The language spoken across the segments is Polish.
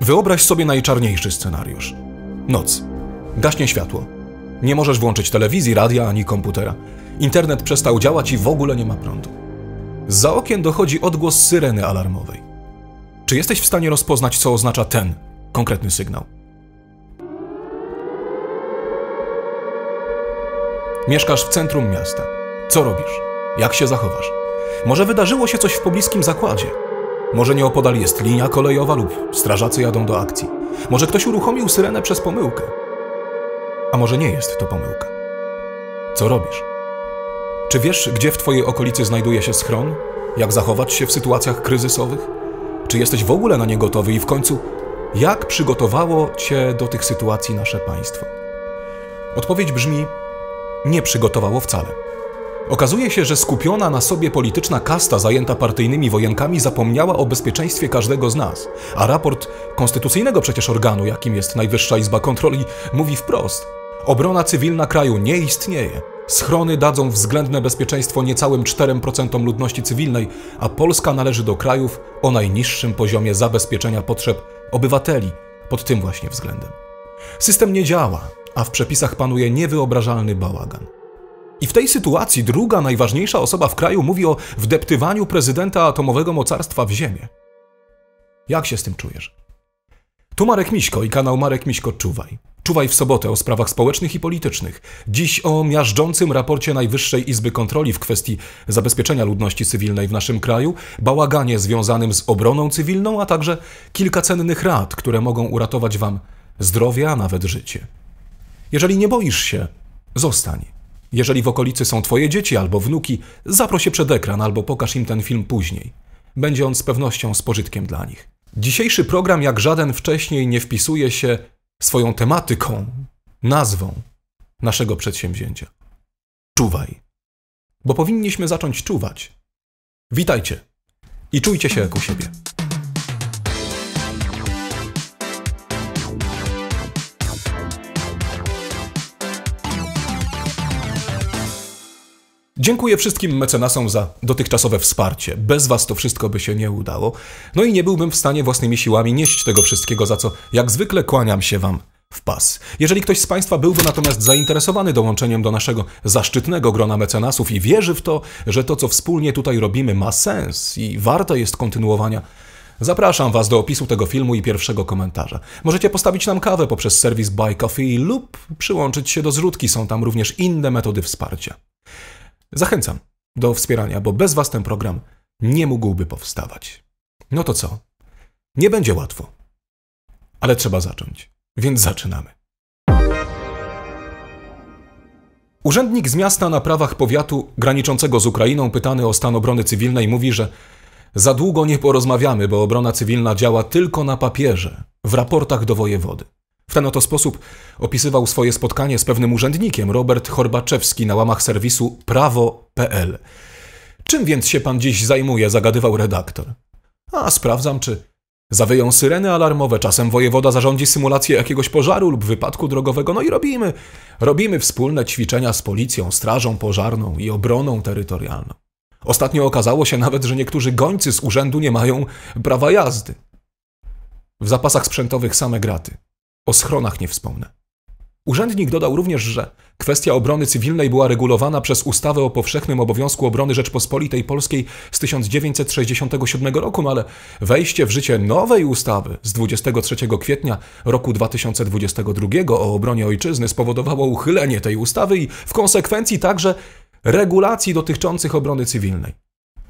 Wyobraź sobie najczarniejszy scenariusz. Noc. Gaśnie światło. Nie możesz włączyć telewizji, radia ani komputera. Internet przestał działać i w ogóle nie ma prądu. Za okien dochodzi odgłos syreny alarmowej. Czy jesteś w stanie rozpoznać, co oznacza ten konkretny sygnał? Mieszkasz w centrum miasta. Co robisz? Jak się zachowasz? Może wydarzyło się coś w pobliskim zakładzie? Może nieopodal jest linia kolejowa lub strażacy jadą do akcji? Może ktoś uruchomił syrenę przez pomyłkę? A może nie jest to pomyłka? Co robisz? Czy wiesz, gdzie w Twojej okolicy znajduje się schron? Jak zachować się w sytuacjach kryzysowych? Czy jesteś w ogóle na nie gotowy i w końcu, jak przygotowało Cię do tych sytuacji nasze państwo? Odpowiedź brzmi: nie przygotowało wcale. Okazuje się, że skupiona na sobie polityczna kasta zajęta partyjnymi wojenkami zapomniała o bezpieczeństwie każdego z nas, a raport konstytucyjnego przecież organu, jakim jest Najwyższa Izba Kontroli, mówi wprost: obrona cywilna kraju nie istnieje. Schrony dadzą względne bezpieczeństwo niecałym 4% ludności cywilnej, a Polska należy do krajów o najniższym poziomie zabezpieczenia potrzeb obywateli pod tym właśnie względem. System nie działa, a w przepisach panuje niewyobrażalny bałagan. I w tej sytuacji druga najważniejsza osoba w kraju mówi o wdeptywaniu prezydenta atomowego mocarstwa w ziemię. Jak się z tym czujesz? Tu Marek Miśko i kanał Marek Miśko Czuwaj. Czuwaj w sobotę o sprawach społecznych i politycznych. Dziś o miażdżącym raporcie Najwyższej Izby Kontroli w kwestii zabezpieczenia ludności cywilnej w naszym kraju, bałaganie związanym z obroną cywilną, a także kilka cennych rad, które mogą uratować Wam zdrowie, a nawet życie. Jeżeli nie boisz się, zostań. Jeżeli w okolicy są Twoje dzieci albo wnuki, zaproś je przed ekran albo pokaż im ten film później. Będzie on z pewnością z pożytkiem dla nich. Dzisiejszy program jak żaden wcześniej nie wpisuje się swoją tematyką, nazwą naszego przedsięwzięcia. Czuwaj. Bo powinniśmy zacząć czuwać. Witajcie i czujcie się jak u siebie. Dziękuję wszystkim mecenasom za dotychczasowe wsparcie. Bez was to wszystko by się nie udało. No i nie byłbym w stanie własnymi siłami nieść tego wszystkiego, za co jak zwykle kłaniam się wam w pas. Jeżeli ktoś z Państwa byłby natomiast zainteresowany dołączeniem do naszego zaszczytnego grona mecenasów i wierzy w to, że to, co wspólnie tutaj robimy, ma sens i warte jest kontynuowania, zapraszam Was do opisu tego filmu i pierwszego komentarza. Możecie postawić nam kawę poprzez serwis Buy Coffee lub przyłączyć się do zrzutki, są tam również inne metody wsparcia. Zachęcam do wspierania, bo bez Was ten program nie mógłby powstawać. No to co? Nie będzie łatwo, ale trzeba zacząć, więc zaczynamy. Urzędnik z miasta na prawach powiatu graniczącego z Ukrainą, pytany o stan obrony cywilnej, mówi, że za długo nie porozmawiamy, bo obrona cywilna działa tylko na papierze, w raportach do wojewody. W ten oto sposób opisywał swoje spotkanie z pewnym urzędnikiem Robert Horbaczewski na łamach serwisu prawo.pl. Czym więc się pan dziś zajmuje? zagadywał redaktor. A sprawdzam, czy zawyją syreny alarmowe, czasem wojewoda zarządzi symulację jakiegoś pożaru lub wypadku drogowego. No i robimy. Robimy wspólne ćwiczenia z policją, strażą pożarną i obroną terytorialną. Ostatnio okazało się nawet, że niektórzy gońcy z urzędu nie mają prawa jazdy. W zapasach sprzętowych same graty. O schronach nie wspomnę. Urzędnik dodał również, że kwestia obrony cywilnej była regulowana przez ustawę o powszechnym obowiązku obrony Rzeczpospolitej Polskiej z 1967 roku, no ale wejście w życie nowej ustawy z 23 kwietnia roku 2022 o obronie ojczyzny spowodowało uchylenie tej ustawy i w konsekwencji także regulacji dotyczących obrony cywilnej.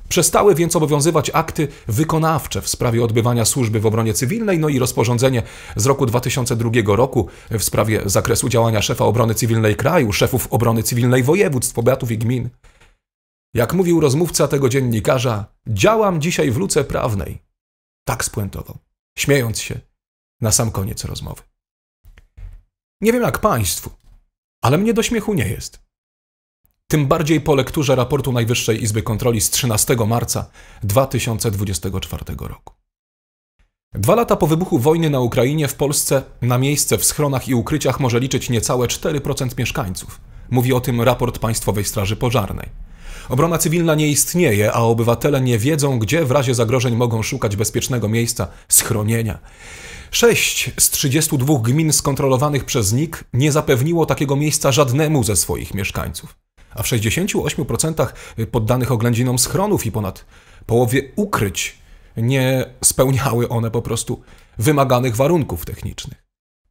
Przestały więc obowiązywać akty wykonawcze w sprawie odbywania służby w obronie cywilnej, no i rozporządzenie z roku 2002 roku w sprawie zakresu działania szefa obrony cywilnej kraju, szefów obrony cywilnej województw, powiatów i gmin. Jak mówił rozmówca tego dziennikarza, działam dzisiaj w luce prawnej. Tak spuentował, śmiejąc się na sam koniec rozmowy. Nie wiem jak państwu, ale mnie do śmiechu nie jest. Tym bardziej po lekturze raportu Najwyższej Izby Kontroli z 13 marca 2024 roku. Dwa lata po wybuchu wojny na Ukrainie w Polsce na miejsce w schronach i ukryciach może liczyć niecałe 4% mieszkańców. Mówi o tym raport Państwowej Straży Pożarnej. Obrona cywilna nie istnieje, a obywatele nie wiedzą, gdzie w razie zagrożeń mogą szukać bezpiecznego miejsca schronienia. 6 z 32 gmin skontrolowanych przez NIK nie zapewniło takiego miejsca żadnemu ze swoich mieszkańców, a w 68% poddanych oględzinom schronów i ponad połowie ukryć nie spełniały one po prostu wymaganych warunków technicznych.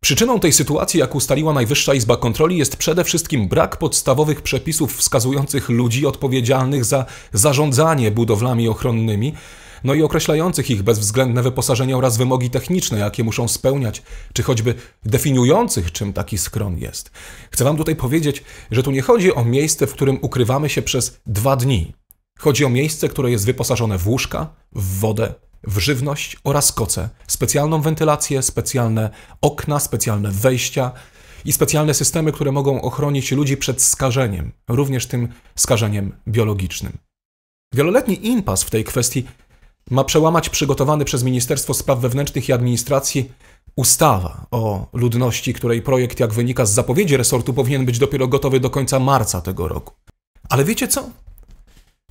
Przyczyną tej sytuacji, jak ustaliła Najwyższa Izba Kontroli, jest przede wszystkim brak podstawowych przepisów wskazujących ludzi odpowiedzialnych za zarządzanie budowlami ochronnymi, no i określających ich bezwzględne wyposażenie oraz wymogi techniczne, jakie muszą spełniać, czy choćby definiujących, czym taki schron jest. Chcę Wam tutaj powiedzieć, że tu nie chodzi o miejsce, w którym ukrywamy się przez dwa dni. Chodzi o miejsce, które jest wyposażone w łóżka, w wodę, w żywność oraz koce, specjalną wentylację, specjalne okna, specjalne wejścia i specjalne systemy, które mogą ochronić ludzi przed skażeniem, również tym skażeniem biologicznym. Wieloletni impas w tej kwestii ma przełamać przygotowany przez Ministerstwo Spraw Wewnętrznych i Administracji ustawa o ludności, której projekt, jak wynika z zapowiedzi resortu, powinien być dopiero gotowy do końca marca tego roku. Ale wiecie co?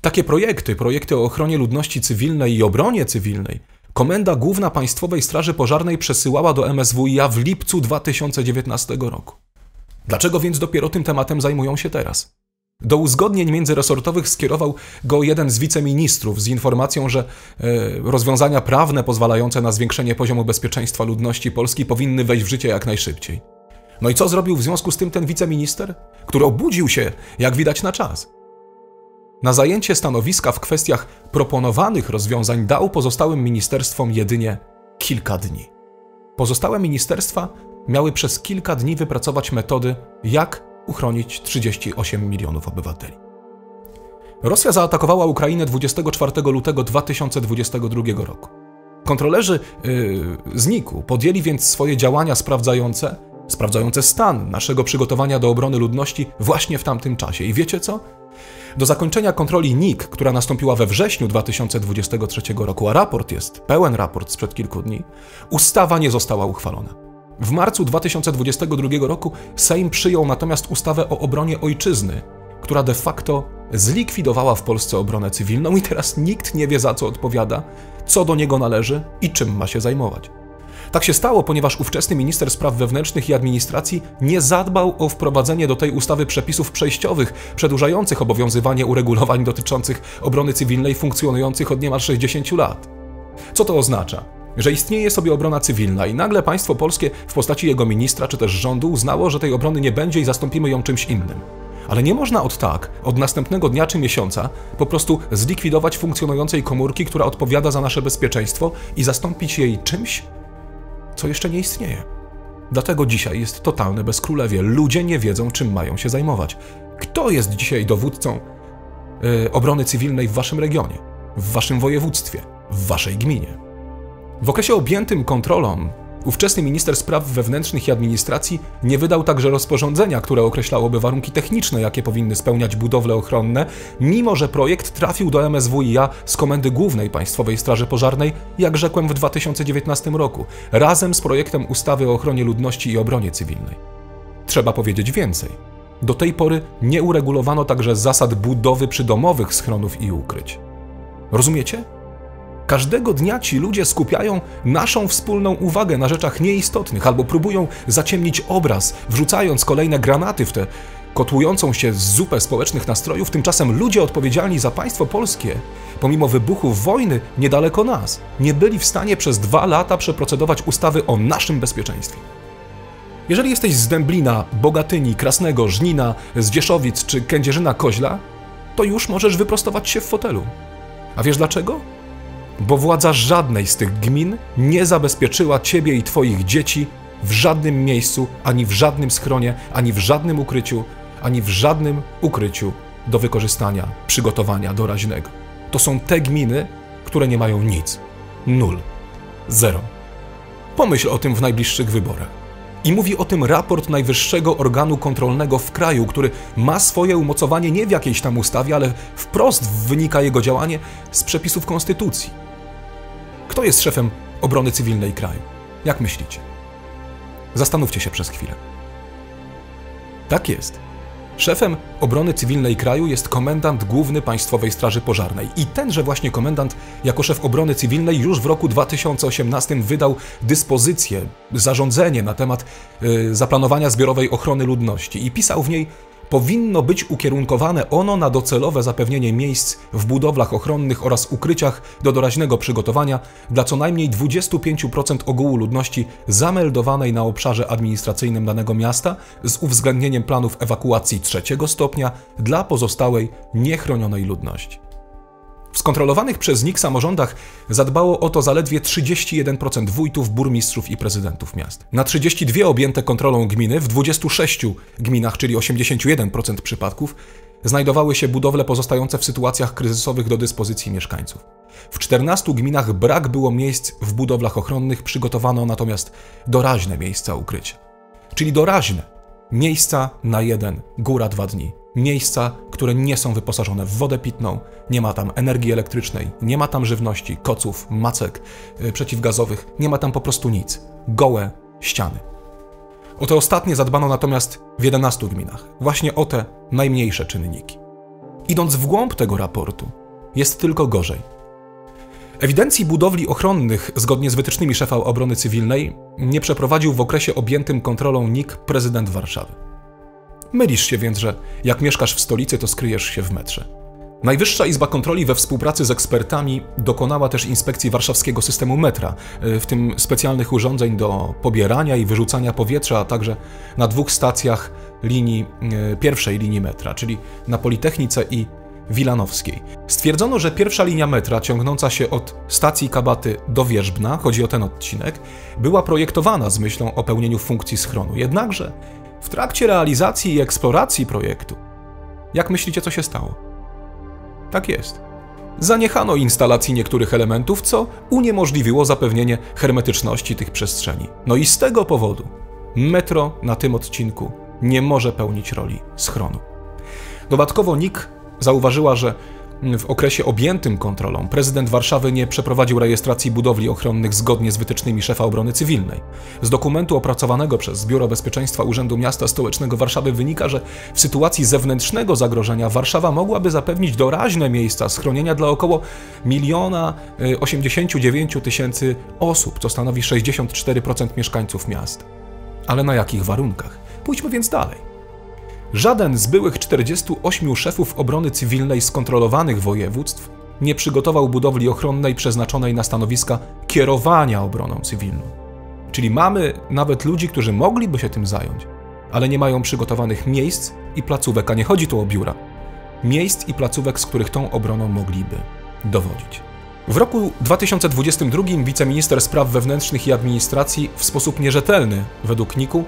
Takie projekty, projekty o ochronie ludności cywilnej i obronie cywilnej, Komenda Główna Państwowej Straży Pożarnej przesyłała do MSWiA w lipcu 2019 roku. Dlaczego więc dopiero tym tematem zajmują się teraz? Do uzgodnień międzyresortowych skierował go jeden z wiceministrów z informacją, że e, rozwiązania prawne pozwalające na zwiększenie poziomu bezpieczeństwa ludności Polski powinny wejść w życie jak najszybciej. No i co zrobił w związku z tym ten wiceminister? Który obudził się, jak widać, na czas. Na zajęcie stanowiska w kwestiach proponowanych rozwiązań dał pozostałym ministerstwom jedynie kilka dni. Pozostałe ministerstwa miały przez kilka dni wypracować metody, jak uchronić 38 milionów obywateli. Rosja zaatakowała Ukrainę 24 lutego 2022 roku. Kontrolerzy yy, zniku podjęli więc swoje działania sprawdzające, sprawdzające stan naszego przygotowania do obrony ludności właśnie w tamtym czasie. I wiecie co? Do zakończenia kontroli NIK, która nastąpiła we wrześniu 2023 roku, a raport jest, pełen raport sprzed kilku dni, ustawa nie została uchwalona. W marcu 2022 roku Sejm przyjął natomiast ustawę o obronie ojczyzny, która de facto zlikwidowała w Polsce obronę cywilną i teraz nikt nie wie za co odpowiada, co do niego należy i czym ma się zajmować. Tak się stało, ponieważ ówczesny minister spraw wewnętrznych i administracji nie zadbał o wprowadzenie do tej ustawy przepisów przejściowych, przedłużających obowiązywanie uregulowań dotyczących obrony cywilnej funkcjonujących od niemal 60 lat. Co to oznacza? Że istnieje sobie obrona cywilna i nagle państwo polskie w postaci jego ministra czy też rządu uznało, że tej obrony nie będzie i zastąpimy ją czymś innym. Ale nie można od tak, od następnego dnia czy miesiąca, po prostu zlikwidować funkcjonującej komórki, która odpowiada za nasze bezpieczeństwo i zastąpić jej czymś, co jeszcze nie istnieje. Dlatego dzisiaj jest totalne bezkrólewie. Ludzie nie wiedzą, czym mają się zajmować. Kto jest dzisiaj dowódcą yy, obrony cywilnej w waszym regionie, w waszym województwie, w waszej gminie? W okresie objętym kontrolą Ówczesny minister spraw wewnętrznych i administracji nie wydał także rozporządzenia, które określałoby warunki techniczne, jakie powinny spełniać budowle ochronne, mimo że projekt trafił do MSWiA z Komendy Głównej Państwowej Straży Pożarnej, jak rzekłem, w 2019 roku, razem z projektem ustawy o ochronie ludności i obronie cywilnej. Trzeba powiedzieć więcej. Do tej pory nie uregulowano także zasad budowy przydomowych schronów i ukryć. Rozumiecie? Każdego dnia ci ludzie skupiają naszą wspólną uwagę na rzeczach nieistotnych albo próbują zaciemnić obraz, wrzucając kolejne granaty w tę kotłującą się zupę społecznych nastrojów. Tymczasem ludzie odpowiedzialni za państwo polskie, pomimo wybuchu wojny niedaleko nas, nie byli w stanie przez dwa lata przeprocedować ustawy o naszym bezpieczeństwie. Jeżeli jesteś z Dęblina, Bogatyni, Krasnego, Żnina, Zdzieszowic czy Kędzierzyna Koźla, to już możesz wyprostować się w fotelu. A wiesz dlaczego? Bo władza żadnej z tych gmin nie zabezpieczyła ciebie i twoich dzieci w żadnym miejscu, ani w żadnym schronie, ani w żadnym ukryciu, ani w żadnym ukryciu do wykorzystania, przygotowania doraźnego. To są te gminy, które nie mają nic. Nul. Zero. Pomyśl o tym w najbliższych wyborach. I mówi o tym raport najwyższego organu kontrolnego w kraju, który ma swoje umocowanie nie w jakiejś tam ustawie, ale wprost wynika jego działanie z przepisów konstytucji. Kto jest szefem obrony cywilnej kraju? Jak myślicie? Zastanówcie się przez chwilę. Tak jest. Szefem obrony cywilnej kraju jest komendant główny Państwowej Straży Pożarnej. I tenże właśnie komendant, jako szef obrony cywilnej, już w roku 2018 wydał dyspozycję, zarządzenie na temat y, zaplanowania zbiorowej ochrony ludności i pisał w niej powinno być ukierunkowane ono na docelowe zapewnienie miejsc w budowlach ochronnych oraz ukryciach do doraźnego przygotowania dla co najmniej 25% ogółu ludności zameldowanej na obszarze administracyjnym danego miasta z uwzględnieniem planów ewakuacji trzeciego stopnia dla pozostałej niechronionej ludności. W skontrolowanych przez NIK samorządach zadbało o to zaledwie 31% wójtów, burmistrzów i prezydentów miast. Na 32 objęte kontrolą gminy w 26 gminach, czyli 81% przypadków, znajdowały się budowle pozostające w sytuacjach kryzysowych do dyspozycji mieszkańców. W 14 gminach brak było miejsc w budowlach ochronnych, przygotowano natomiast doraźne miejsca ukrycia. Czyli doraźne miejsca na jeden, góra dwa dni miejsca, które nie są wyposażone w wodę pitną, nie ma tam energii elektrycznej, nie ma tam żywności, koców, macek yy, przeciwgazowych, nie ma tam po prostu nic. Gołe ściany. O te ostatnie zadbano natomiast w 11 gminach, właśnie o te najmniejsze czynniki. Idąc w głąb tego raportu, jest tylko gorzej. Ewidencji budowli ochronnych, zgodnie z wytycznymi szefa obrony cywilnej, nie przeprowadził w okresie objętym kontrolą NIK prezydent Warszawy. Mylisz się więc, że jak mieszkasz w stolicy, to skryjesz się w metrze. Najwyższa Izba Kontroli we współpracy z ekspertami dokonała też inspekcji warszawskiego systemu metra, e, w tym specjalnych urządzeń do pobierania i wyrzucania powietrza, a także na dwóch stacjach linii, e, pierwszej linii metra, czyli na Politechnice i Wilanowskiej. Stwierdzono, że pierwsza linia metra ciągnąca się od stacji Kabaty do Wierzbna, chodzi o ten odcinek, była projektowana z myślą o pełnieniu funkcji schronu. Jednakże w trakcie realizacji i eksploracji projektu, jak myślicie, co się stało? Tak jest. Zaniechano instalacji niektórych elementów, co uniemożliwiło zapewnienie hermetyczności tych przestrzeni. No i z tego powodu metro na tym odcinku nie może pełnić roli schronu. Dodatkowo NIK zauważyła, że w okresie objętym kontrolą prezydent Warszawy nie przeprowadził rejestracji budowli ochronnych zgodnie z wytycznymi szefa obrony cywilnej. Z dokumentu opracowanego przez Biuro Bezpieczeństwa Urzędu Miasta Stołecznego Warszawy wynika, że w sytuacji zewnętrznego zagrożenia Warszawa mogłaby zapewnić doraźne miejsca schronienia dla około 1 89 y, tysięcy osób, co stanowi 64% mieszkańców miast. Ale na jakich warunkach? Pójdźmy więc dalej. Żaden z byłych 48 szefów obrony cywilnej skontrolowanych województw nie przygotował budowli ochronnej przeznaczonej na stanowiska kierowania obroną cywilną. Czyli mamy nawet ludzi, którzy mogliby się tym zająć, ale nie mają przygotowanych miejsc i placówek, a nie chodzi tu o biura. Miejsc i placówek, z których tą obroną mogliby dowodzić. W roku 2022 wiceminister spraw wewnętrznych i administracji w sposób nierzetelny, według NIK-u,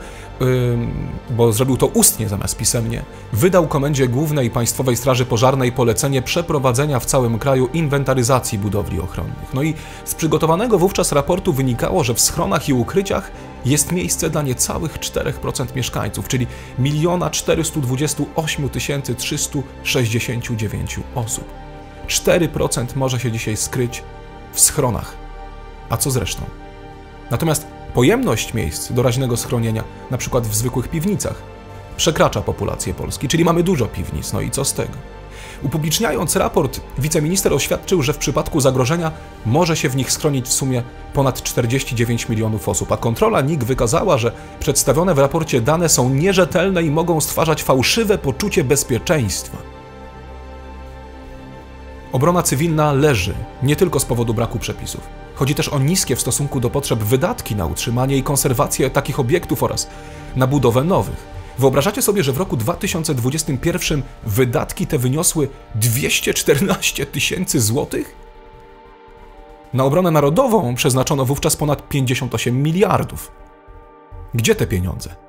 bo zrobił to ustnie zamiast pisemnie, wydał Komendzie Głównej Państwowej Straży Pożarnej polecenie przeprowadzenia w całym kraju inwentaryzacji budowli ochronnych. No i z przygotowanego wówczas raportu wynikało, że w schronach i ukryciach jest miejsce dla niecałych 4% mieszkańców, czyli 1 428 369 osób. 4% może się dzisiaj skryć w schronach. A co zresztą? Natomiast pojemność miejsc doraźnego schronienia, na przykład w zwykłych piwnicach, przekracza populację Polski, czyli mamy dużo piwnic, no i co z tego? Upubliczniając raport, wiceminister oświadczył, że w przypadku zagrożenia może się w nich schronić w sumie ponad 49 milionów osób, a kontrola NIK wykazała, że przedstawione w raporcie dane są nierzetelne i mogą stwarzać fałszywe poczucie bezpieczeństwa. Obrona cywilna leży nie tylko z powodu braku przepisów. Chodzi też o niskie w stosunku do potrzeb wydatki na utrzymanie i konserwację takich obiektów oraz na budowę nowych. Wyobrażacie sobie, że w roku 2021 wydatki te wyniosły 214 tysięcy złotych? Na obronę narodową przeznaczono wówczas ponad 58 miliardów. Gdzie te pieniądze?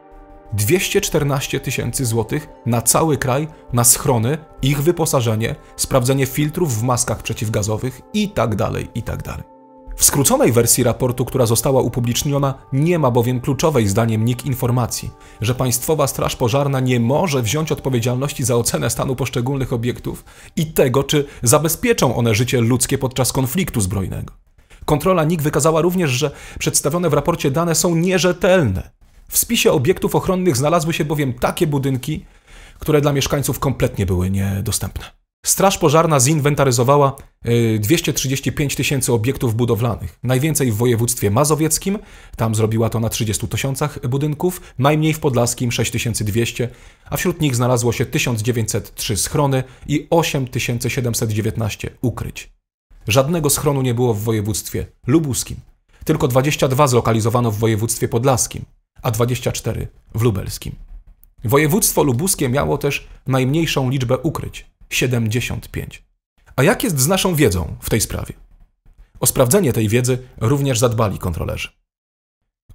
214 tysięcy złotych na cały kraj, na schrony, ich wyposażenie, sprawdzenie filtrów w maskach przeciwgazowych itd., tak itd. Tak w skróconej wersji raportu, która została upubliczniona, nie ma bowiem kluczowej zdaniem NIK informacji, że Państwowa Straż Pożarna nie może wziąć odpowiedzialności za ocenę stanu poszczególnych obiektów i tego, czy zabezpieczą one życie ludzkie podczas konfliktu zbrojnego. Kontrola NIK wykazała również, że przedstawione w raporcie dane są nierzetelne, w spisie obiektów ochronnych znalazły się bowiem takie budynki, które dla mieszkańców kompletnie były niedostępne. Straż Pożarna zinwentaryzowała 235 y, tysięcy obiektów budowlanych. Najwięcej w województwie mazowieckim, tam zrobiła to na 30 tysiącach budynków, najmniej w podlaskim 6200, a wśród nich znalazło się 1903 schrony i 8719 ukryć. Żadnego schronu nie było w województwie lubuskim. Tylko 22 zlokalizowano w województwie podlaskim, a 24 w lubelskim. Województwo lubuskie miało też najmniejszą liczbę ukryć 75. A jak jest z naszą wiedzą w tej sprawie? O sprawdzenie tej wiedzy również zadbali kontrolerzy.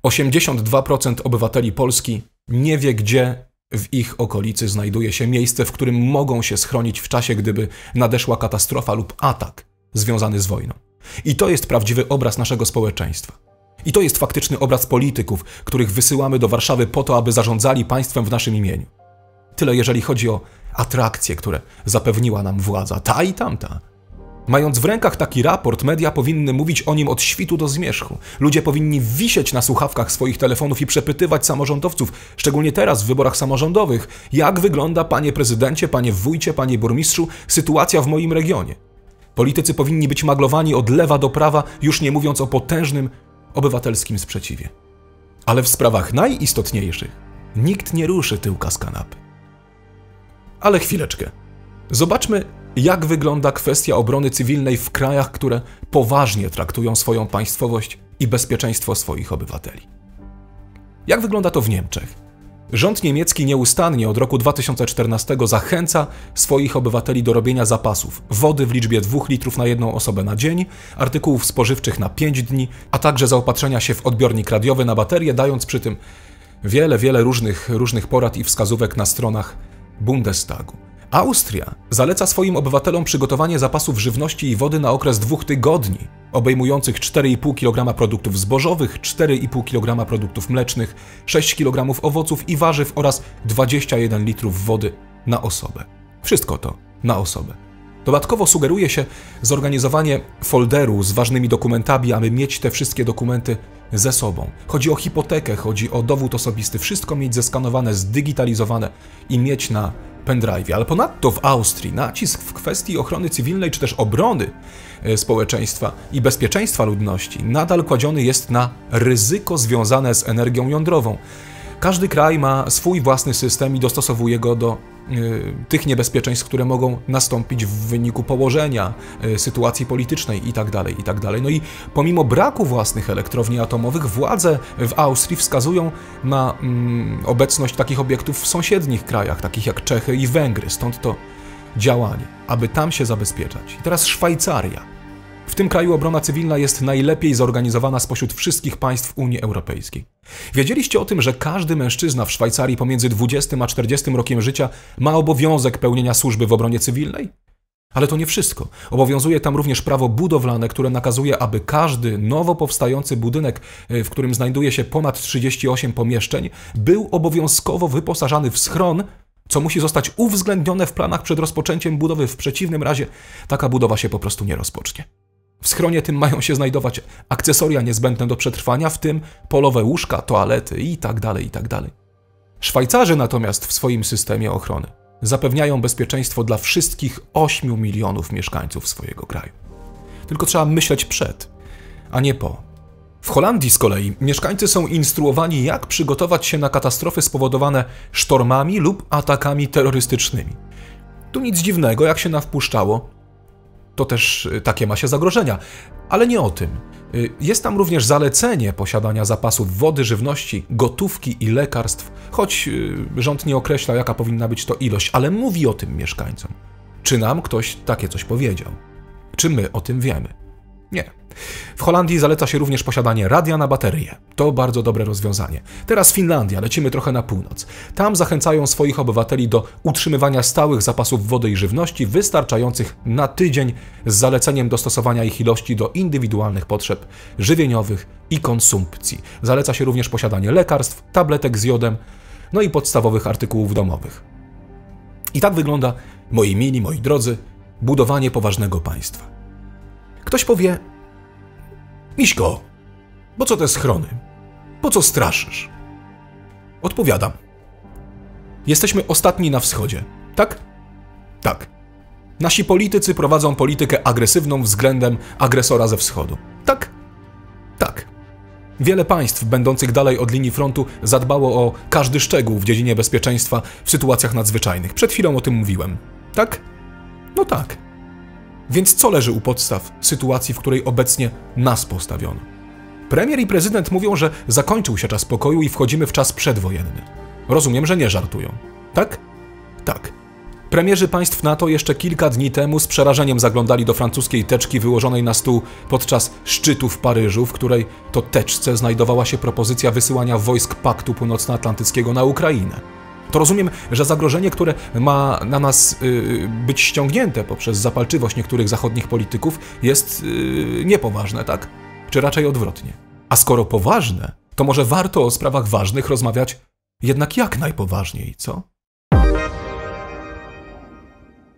82% obywateli Polski nie wie, gdzie w ich okolicy znajduje się miejsce, w którym mogą się schronić w czasie, gdyby nadeszła katastrofa lub atak związany z wojną. I to jest prawdziwy obraz naszego społeczeństwa. I to jest faktyczny obraz polityków, których wysyłamy do Warszawy po to, aby zarządzali państwem w naszym imieniu. Tyle jeżeli chodzi o atrakcje, które zapewniła nam władza, ta i tamta. Mając w rękach taki raport, media powinny mówić o nim od świtu do zmierzchu. Ludzie powinni wisieć na słuchawkach swoich telefonów i przepytywać samorządowców, szczególnie teraz w wyborach samorządowych, jak wygląda, panie prezydencie, panie wójcie, panie burmistrzu, sytuacja w moim regionie. Politycy powinni być maglowani od lewa do prawa, już nie mówiąc o potężnym obywatelskim sprzeciwie. Ale w sprawach najistotniejszych nikt nie ruszy tyłka z kanapy. Ale chwileczkę. Zobaczmy, jak wygląda kwestia obrony cywilnej w krajach, które poważnie traktują swoją państwowość i bezpieczeństwo swoich obywateli. Jak wygląda to w Niemczech? Rząd niemiecki nieustannie od roku 2014 zachęca swoich obywateli do robienia zapasów wody w liczbie 2 litrów na jedną osobę na dzień, artykułów spożywczych na 5 dni, a także zaopatrzenia się w odbiornik radiowy na baterie, dając przy tym wiele, wiele różnych, różnych porad i wskazówek na stronach Bundestagu. Austria zaleca swoim obywatelom przygotowanie zapasów żywności i wody na okres dwóch tygodni, obejmujących 4,5 kg produktów zbożowych, 4,5 kg produktów mlecznych, 6 kg owoców i warzyw oraz 21 litrów wody na osobę. Wszystko to na osobę. Dodatkowo sugeruje się zorganizowanie folderu z ważnymi dokumentami, aby mieć te wszystkie dokumenty ze sobą. Chodzi o hipotekę, chodzi o dowód osobisty, wszystko mieć zeskanowane, zdigitalizowane i mieć na pendrive. Ale ponadto w Austrii nacisk w kwestii ochrony cywilnej czy też obrony społeczeństwa i bezpieczeństwa ludności nadal kładziony jest na ryzyko związane z energią jądrową. Każdy kraj ma swój własny system i dostosowuje go do y, tych niebezpieczeństw, które mogą nastąpić w wyniku położenia, y, sytuacji politycznej itd., tak itd. Tak no i pomimo braku własnych elektrowni atomowych, władze w Austrii wskazują na mm, obecność takich obiektów w sąsiednich krajach, takich jak Czechy i Węgry, stąd to działanie, aby tam się zabezpieczać. I teraz Szwajcaria. W tym kraju obrona cywilna jest najlepiej zorganizowana spośród wszystkich państw Unii Europejskiej. Wiedzieliście o tym, że każdy mężczyzna w Szwajcarii pomiędzy 20 a 40 rokiem życia ma obowiązek pełnienia służby w obronie cywilnej? Ale to nie wszystko. Obowiązuje tam również prawo budowlane, które nakazuje, aby każdy nowo powstający budynek, e, w którym znajduje się ponad 38 pomieszczeń, był obowiązkowo wyposażany w schron, co musi zostać uwzględnione w planach przed rozpoczęciem budowy. W przeciwnym razie taka budowa się po prostu nie rozpocznie. W schronie tym mają się znajdować akcesoria niezbędne do przetrwania, w tym polowe łóżka, toalety itd. Tak itd. Tak Szwajcarzy natomiast w swoim systemie ochrony zapewniają bezpieczeństwo dla wszystkich 8 milionów mieszkańców swojego kraju. Tylko trzeba myśleć przed, a nie po. W Holandii z kolei mieszkańcy są instruowani, jak przygotować się na katastrofy spowodowane sztormami lub atakami terrorystycznymi. Tu nic dziwnego, jak się nawpuszczało, to też y, takie ma się zagrożenia. Ale nie o tym. Y, jest tam również zalecenie posiadania zapasów wody, żywności, gotówki i lekarstw, choć y, rząd nie określa, jaka powinna być to ilość, ale mówi o tym mieszkańcom. Czy nam ktoś takie coś powiedział? Czy my o tym wiemy? Nie. W Holandii zaleca się również posiadanie radia na baterie. To bardzo dobre rozwiązanie. Teraz Finlandia, lecimy trochę na północ. Tam zachęcają swoich obywateli do utrzymywania stałych zapasów wody i żywności wystarczających na tydzień z zaleceniem dostosowania ich ilości do indywidualnych potrzeb żywieniowych i konsumpcji. Zaleca się również posiadanie lekarstw, tabletek z jodem, no i podstawowych artykułów domowych. I tak wygląda, moi mili, moi drodzy, budowanie poważnego państwa. Ktoś powie, Miśko, po co te schrony? Po co straszysz? Odpowiadam. Jesteśmy ostatni na wschodzie. Tak? Tak. Nasi politycy prowadzą politykę agresywną względem agresora ze wschodu. Tak? Tak. Wiele państw będących dalej od linii frontu zadbało o każdy szczegół w dziedzinie bezpieczeństwa w sytuacjach nadzwyczajnych. Przed chwilą o tym mówiłem. Tak? No tak. Więc co leży u podstaw sytuacji, w której obecnie nas postawiono? Premier i prezydent mówią, że zakończył się czas pokoju i wchodzimy w czas przedwojenny. Rozumiem, że nie żartują. Tak? Tak. Premierzy państw NATO jeszcze kilka dni temu z przerażeniem zaglądali do francuskiej teczki wyłożonej na stół podczas szczytu w Paryżu, w której to teczce znajdowała się propozycja wysyłania wojsk Paktu Północnoatlantyckiego na Ukrainę. To rozumiem, że zagrożenie, które ma na nas yy, być ściągnięte poprzez zapalczywość niektórych zachodnich polityków, jest yy, niepoważne, tak? Czy raczej odwrotnie? A skoro poważne, to może warto o sprawach ważnych rozmawiać jednak jak najpoważniej, co?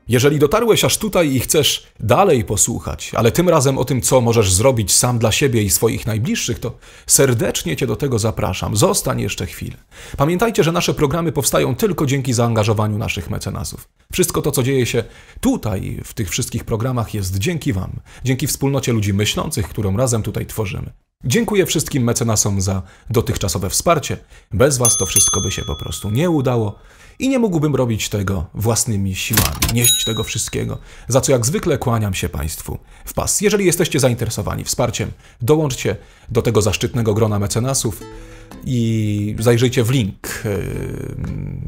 Jeżeli dotarłeś aż tutaj i chcesz dalej posłuchać, ale tym razem o tym, co możesz zrobić sam dla siebie i swoich najbliższych, to serdecznie Cię do tego zapraszam. Zostań jeszcze chwilę. Pamiętajcie, że nasze programy powstają tylko dzięki zaangażowaniu naszych mecenasów. Wszystko to, co dzieje się tutaj, w tych wszystkich programach, jest dzięki Wam, dzięki wspólnocie ludzi myślących, którą razem tutaj tworzymy. Dziękuję wszystkim mecenasom za dotychczasowe wsparcie. Bez Was to wszystko by się po prostu nie udało i nie mógłbym robić tego własnymi siłami, nieść tego wszystkiego, za co jak zwykle kłaniam się Państwu w pas. Jeżeli jesteście zainteresowani wsparciem, dołączcie do tego zaszczytnego grona mecenasów i zajrzyjcie w link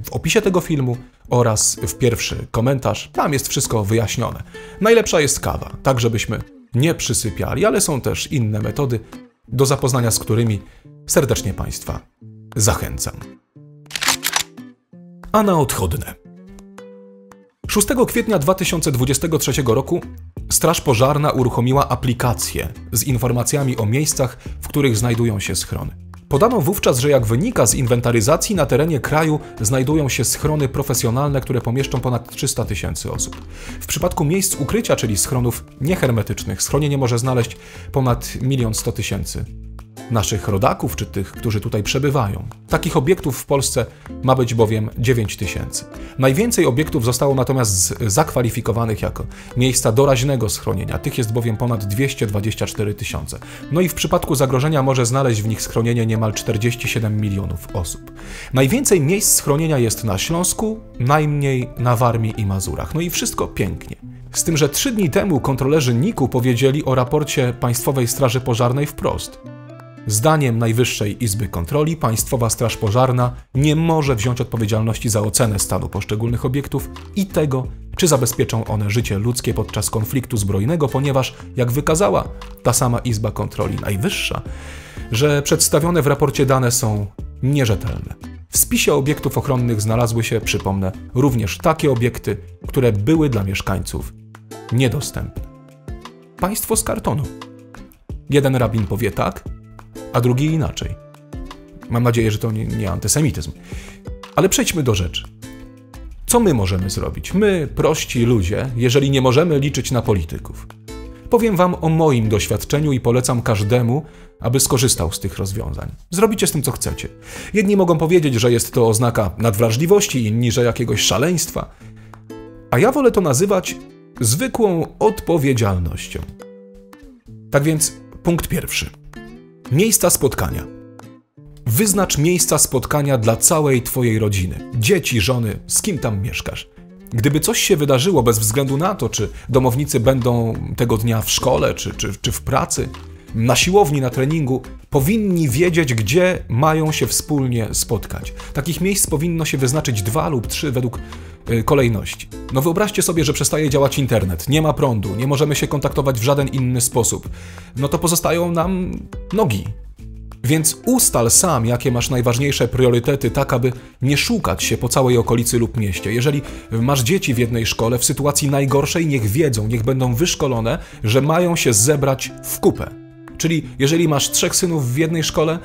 w opisie tego filmu oraz w pierwszy komentarz. Tam jest wszystko wyjaśnione. Najlepsza jest kawa, tak żebyśmy nie przysypiali, ale są też inne metody, do zapoznania z którymi serdecznie Państwa zachęcam a na odchodne. 6 kwietnia 2023 roku Straż Pożarna uruchomiła aplikację z informacjami o miejscach, w których znajdują się schrony. Podano wówczas, że jak wynika z inwentaryzacji, na terenie kraju znajdują się schrony profesjonalne, które pomieszczą ponad 300 tysięcy osób. W przypadku miejsc ukrycia, czyli schronów niehermetycznych, schronienie może znaleźć ponad 1 100 tysięcy naszych rodaków, czy tych, którzy tutaj przebywają. Takich obiektów w Polsce ma być bowiem 9 tysięcy. Najwięcej obiektów zostało natomiast zakwalifikowanych jako miejsca doraźnego schronienia. Tych jest bowiem ponad 224 tysiące. No i w przypadku zagrożenia może znaleźć w nich schronienie niemal 47 milionów osób. Najwięcej miejsc schronienia jest na Śląsku, najmniej na Warmii i Mazurach. No i wszystko pięknie. Z tym, że trzy dni temu kontrolerzy NIK-u powiedzieli o raporcie Państwowej Straży Pożarnej wprost. Zdaniem Najwyższej Izby Kontroli Państwowa Straż Pożarna nie może wziąć odpowiedzialności za ocenę stanu poszczególnych obiektów i tego, czy zabezpieczą one życie ludzkie podczas konfliktu zbrojnego, ponieważ, jak wykazała ta sama Izba Kontroli Najwyższa, że przedstawione w raporcie dane są nierzetelne. W spisie obiektów ochronnych znalazły się, przypomnę, również takie obiekty, które były dla mieszkańców niedostępne. Państwo z kartonu. Jeden rabin powie tak, a drugi inaczej. Mam nadzieję, że to nie, nie antysemityzm. Ale przejdźmy do rzeczy. Co my możemy zrobić? My, prości ludzie, jeżeli nie możemy liczyć na polityków. Powiem Wam o moim doświadczeniu i polecam każdemu, aby skorzystał z tych rozwiązań. Zrobicie z tym, co chcecie. Jedni mogą powiedzieć, że jest to oznaka nadwrażliwości, inni, że jakiegoś szaleństwa. A ja wolę to nazywać zwykłą odpowiedzialnością. Tak więc, punkt pierwszy. Miejsca spotkania. Wyznacz miejsca spotkania dla całej Twojej rodziny, dzieci, żony, z kim tam mieszkasz. Gdyby coś się wydarzyło, bez względu na to, czy domownicy będą tego dnia w szkole, czy, czy, czy w pracy, na siłowni, na treningu, powinni wiedzieć, gdzie mają się wspólnie spotkać. Takich miejsc powinno się wyznaczyć dwa lub trzy według kolejności. No wyobraźcie sobie, że przestaje działać internet, nie ma prądu, nie możemy się kontaktować w żaden inny sposób. No to pozostają nam nogi. Więc ustal sam, jakie masz najważniejsze priorytety, tak aby nie szukać się po całej okolicy lub mieście. Jeżeli masz dzieci w jednej szkole, w sytuacji najgorszej, niech wiedzą, niech będą wyszkolone, że mają się zebrać w kupę. Czyli jeżeli masz trzech synów w jednej szkole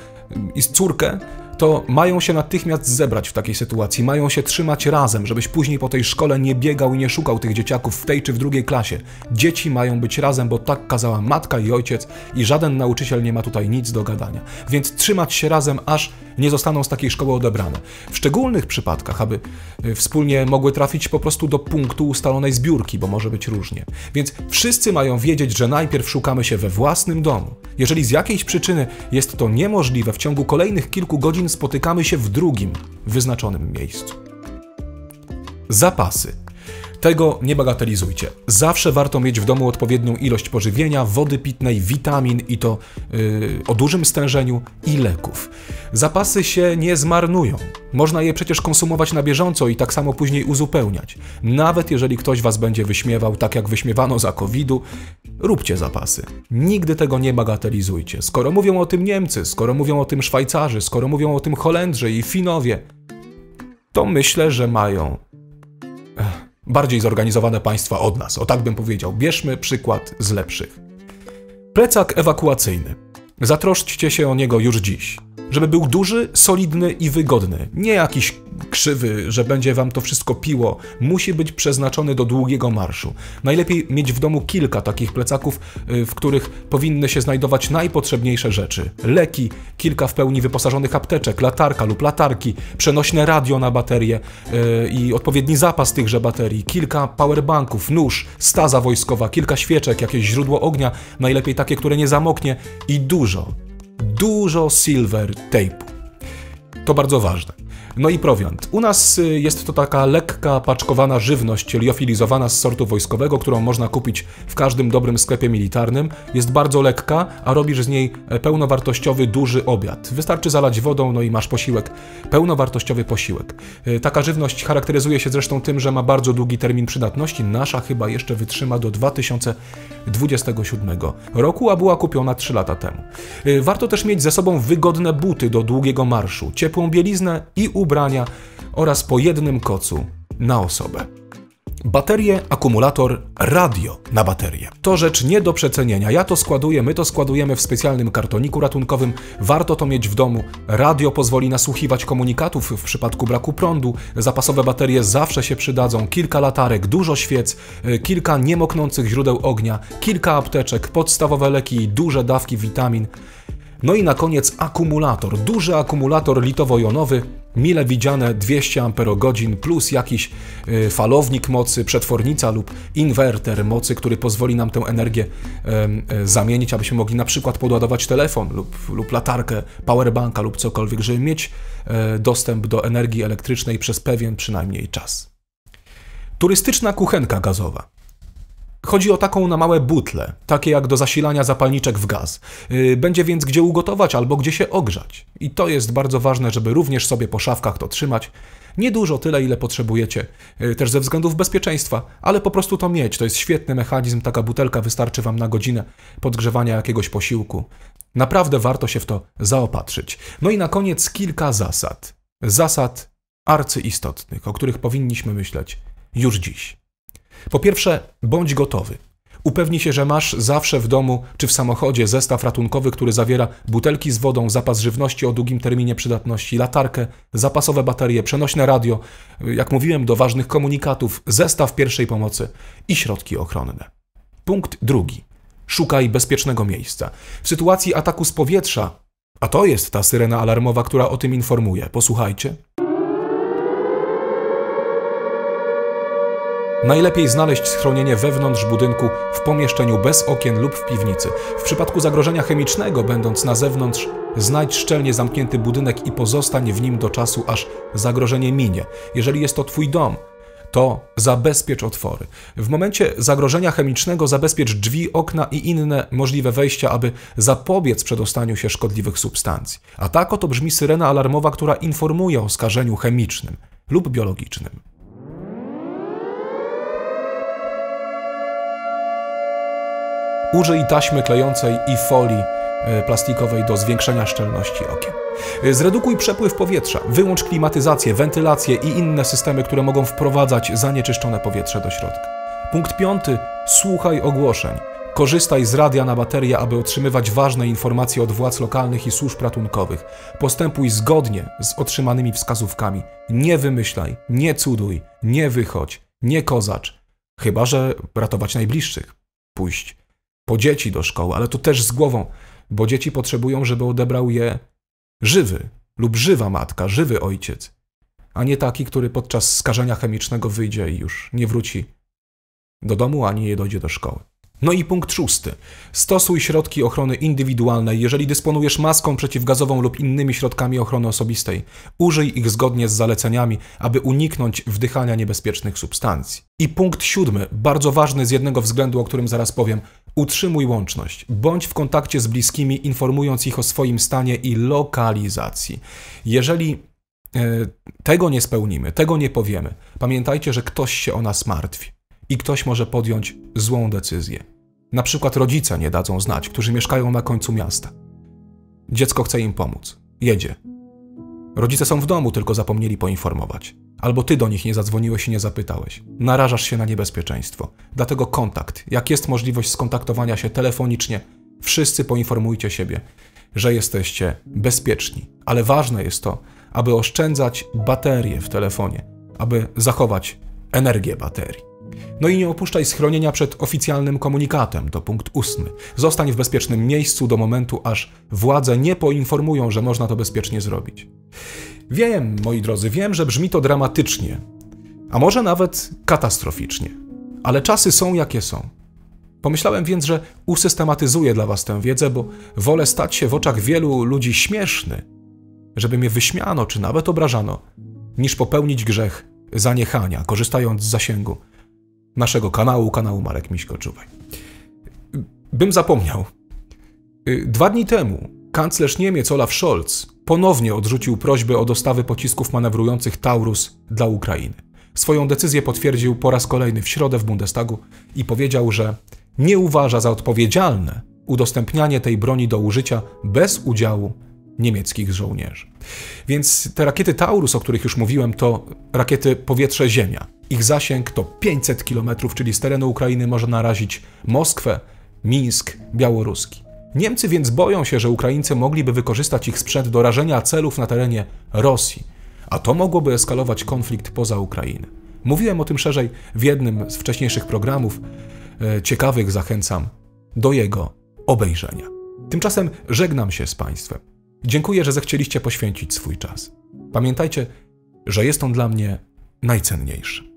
i córkę, to mają się natychmiast zebrać w takiej sytuacji, mają się trzymać razem, żebyś później po tej szkole nie biegał i nie szukał tych dzieciaków w tej czy w drugiej klasie. Dzieci mają być razem, bo tak kazała matka i ojciec i żaden nauczyciel nie ma tutaj nic do gadania. Więc trzymać się razem, aż nie zostaną z takiej szkoły odebrane. W szczególnych przypadkach, aby y, wspólnie mogły trafić po prostu do punktu ustalonej zbiórki, bo może być różnie. Więc wszyscy mają wiedzieć, że najpierw szukamy się we własnym domu. Jeżeli z jakiejś przyczyny jest to niemożliwe, w ciągu kolejnych kilku godzin spotykamy się w drugim, wyznaczonym miejscu. Zapasy. Tego nie bagatelizujcie. Zawsze warto mieć w domu odpowiednią ilość pożywienia, wody pitnej, witamin i to yy, o dużym stężeniu i leków. Zapasy się nie zmarnują. Można je przecież konsumować na bieżąco i tak samo później uzupełniać. Nawet jeżeli ktoś was będzie wyśmiewał, tak jak wyśmiewano za COVID-u, róbcie zapasy. Nigdy tego nie bagatelizujcie. Skoro mówią o tym Niemcy, skoro mówią o tym Szwajcarzy, skoro mówią o tym Holendrzy i Finowie, to myślę, że mają. Bardziej zorganizowane państwa od nas, o tak bym powiedział. Bierzmy przykład z lepszych. Plecak ewakuacyjny. Zatroszczcie się o niego już dziś. Żeby był duży, solidny i wygodny. Nie jakiś krzywy, że będzie wam to wszystko piło. Musi być przeznaczony do długiego marszu. Najlepiej mieć w domu kilka takich plecaków, y, w których powinny się znajdować najpotrzebniejsze rzeczy. Leki, kilka w pełni wyposażonych apteczek, latarka lub latarki, przenośne radio na baterie yy, i odpowiedni zapas tychże baterii, kilka powerbanków, nóż, staza wojskowa, kilka świeczek, jakieś źródło ognia, najlepiej takie, które nie zamoknie i dużo, dużo silver tape'u. To bardzo ważne. No i prowiant. U nas y, jest to taka lekka, paczkowana żywność liofilizowana z sortu wojskowego, którą można kupić w każdym dobrym sklepie militarnym. Jest bardzo lekka, a robisz z niej e, pełnowartościowy, duży obiad. Wystarczy zalać wodą, no i masz posiłek. Pełnowartościowy posiłek. E, taka żywność charakteryzuje się zresztą tym, że ma bardzo długi termin przydatności. Nasza chyba jeszcze wytrzyma do 2027 roku, a była kupiona 3 lata temu. E, warto też mieć ze sobą wygodne buty do długiego marszu, ciepłą bieliznę i ubrania oraz po jednym kocu na osobę. Baterie, akumulator, radio na baterię. To rzecz nie do przecenienia. Ja to składuję, my to składujemy w specjalnym kartoniku ratunkowym. Warto to mieć w domu. Radio pozwoli nasłuchiwać komunikatów w przypadku braku prądu. Zapasowe baterie zawsze się przydadzą. Kilka latarek, dużo świec, y, kilka niemoknących źródeł ognia, kilka apteczek, podstawowe leki i duże dawki witamin. No i na koniec akumulator, duży akumulator litowo-jonowy, mile widziane 200 Ah plus jakiś y, falownik mocy, przetwornica lub inwerter mocy, który pozwoli nam tę energię y, zamienić, abyśmy mogli na przykład podładować telefon lub, lub latarkę, powerbanka lub cokolwiek, żeby mieć y, dostęp do energii elektrycznej przez pewien przynajmniej czas. Turystyczna kuchenka gazowa. Chodzi o taką na małe butle, takie jak do zasilania zapalniczek w gaz. Y, będzie więc gdzie ugotować albo gdzie się ogrzać. I to jest bardzo ważne, żeby również sobie po szafkach to trzymać. Niedużo tyle, ile potrzebujecie, y, też ze względów bezpieczeństwa, ale po prostu to mieć. To jest świetny mechanizm, taka butelka wystarczy Wam na godzinę podgrzewania jakiegoś posiłku. Naprawdę warto się w to zaopatrzyć. No i na koniec kilka zasad. Zasad arcyistotnych, o których powinniśmy myśleć już dziś. Po pierwsze, bądź gotowy. Upewnij się, że masz zawsze w domu czy w samochodzie zestaw ratunkowy, który zawiera butelki z wodą, zapas żywności o długim terminie przydatności, latarkę, zapasowe baterie, przenośne radio, jak mówiłem, do ważnych komunikatów, zestaw pierwszej pomocy i środki ochronne. Punkt drugi. Szukaj bezpiecznego miejsca. W sytuacji ataku z powietrza, a to jest ta syrena alarmowa, która o tym informuje. Posłuchajcie. Najlepiej znaleźć schronienie wewnątrz budynku, w pomieszczeniu bez okien lub w piwnicy. W przypadku zagrożenia chemicznego, będąc na zewnątrz, znajdź szczelnie zamknięty budynek i pozostań w nim do czasu, aż zagrożenie minie. Jeżeli jest to Twój dom, to zabezpiecz otwory. W momencie zagrożenia chemicznego zabezpiecz drzwi, okna i inne możliwe wejścia, aby zapobiec przedostaniu się szkodliwych substancji. A tak oto brzmi syrena alarmowa, która informuje o skażeniu chemicznym lub biologicznym. Użyj taśmy klejącej i folii e, plastikowej do zwiększenia szczelności okien. E, zredukuj przepływ powietrza, wyłącz klimatyzację, wentylację i inne systemy, które mogą wprowadzać zanieczyszczone powietrze do środka. Punkt piąty. Słuchaj ogłoszeń. Korzystaj z radia na baterię, aby otrzymywać ważne informacje od władz lokalnych i służb ratunkowych. Postępuj zgodnie z otrzymanymi wskazówkami. Nie wymyślaj, nie cuduj, nie wychodź, nie kozacz. Chyba, że ratować najbliższych. Pójść po dzieci do szkoły, ale to też z głową, bo dzieci potrzebują, żeby odebrał je żywy lub żywa matka, żywy ojciec, a nie taki, który podczas skażenia chemicznego wyjdzie i już nie wróci do domu ani nie dojdzie do szkoły. No i punkt szósty. Stosuj środki ochrony indywidualnej, jeżeli dysponujesz maską przeciwgazową lub innymi środkami ochrony osobistej. Użyj ich zgodnie z zaleceniami, aby uniknąć wdychania niebezpiecznych substancji. I punkt siódmy, bardzo ważny z jednego względu, o którym zaraz powiem. Utrzymuj łączność. Bądź w kontakcie z bliskimi, informując ich o swoim stanie i lokalizacji. Jeżeli e, tego nie spełnimy, tego nie powiemy, pamiętajcie, że ktoś się o nas martwi i ktoś może podjąć złą decyzję. Na przykład rodzice nie dadzą znać, którzy mieszkają na końcu miasta. Dziecko chce im pomóc. Jedzie. Rodzice są w domu, tylko zapomnieli poinformować. Albo ty do nich nie zadzwoniłeś i nie zapytałeś. Narażasz się na niebezpieczeństwo. Dlatego kontakt. Jak jest możliwość skontaktowania się telefonicznie, wszyscy poinformujcie siebie, że jesteście bezpieczni. Ale ważne jest to, aby oszczędzać baterię w telefonie, aby zachować energię baterii. No i nie opuszczaj schronienia przed oficjalnym komunikatem, to punkt ósmy. Zostań w bezpiecznym miejscu do momentu, aż władze nie poinformują, że można to bezpiecznie zrobić. Wiem, moi drodzy, wiem, że brzmi to dramatycznie, a może nawet katastroficznie, ale czasy są jakie są. Pomyślałem więc, że usystematyzuję dla Was tę wiedzę, bo wolę stać się w oczach wielu ludzi śmieszny, żeby mnie wyśmiano czy nawet obrażano, niż popełnić grzech zaniechania, korzystając z zasięgu naszego kanału, kanału Marek Miśko Czuwaj. Bym zapomniał. Dwa dni temu kanclerz Niemiec Olaf Scholz ponownie odrzucił prośbę o dostawy pocisków manewrujących Taurus dla Ukrainy. Swoją decyzję potwierdził po raz kolejny w środę w Bundestagu i powiedział, że nie uważa za odpowiedzialne udostępnianie tej broni do użycia bez udziału niemieckich żołnierzy. Więc te rakiety Taurus, o których już mówiłem, to rakiety powietrze-ziemia. Ich zasięg to 500 km, czyli z terenu Ukrainy może narazić Moskwę, Mińsk, Białoruski. Niemcy więc boją się, że Ukraińcy mogliby wykorzystać ich sprzęt do rażenia celów na terenie Rosji, a to mogłoby eskalować konflikt poza Ukrainę. Mówiłem o tym szerzej w jednym z wcześniejszych programów. E, ciekawych zachęcam do jego obejrzenia. Tymczasem żegnam się z Państwem. Dziękuję, że zechcieliście poświęcić swój czas. Pamiętajcie, że jest on dla mnie najcenniejszy.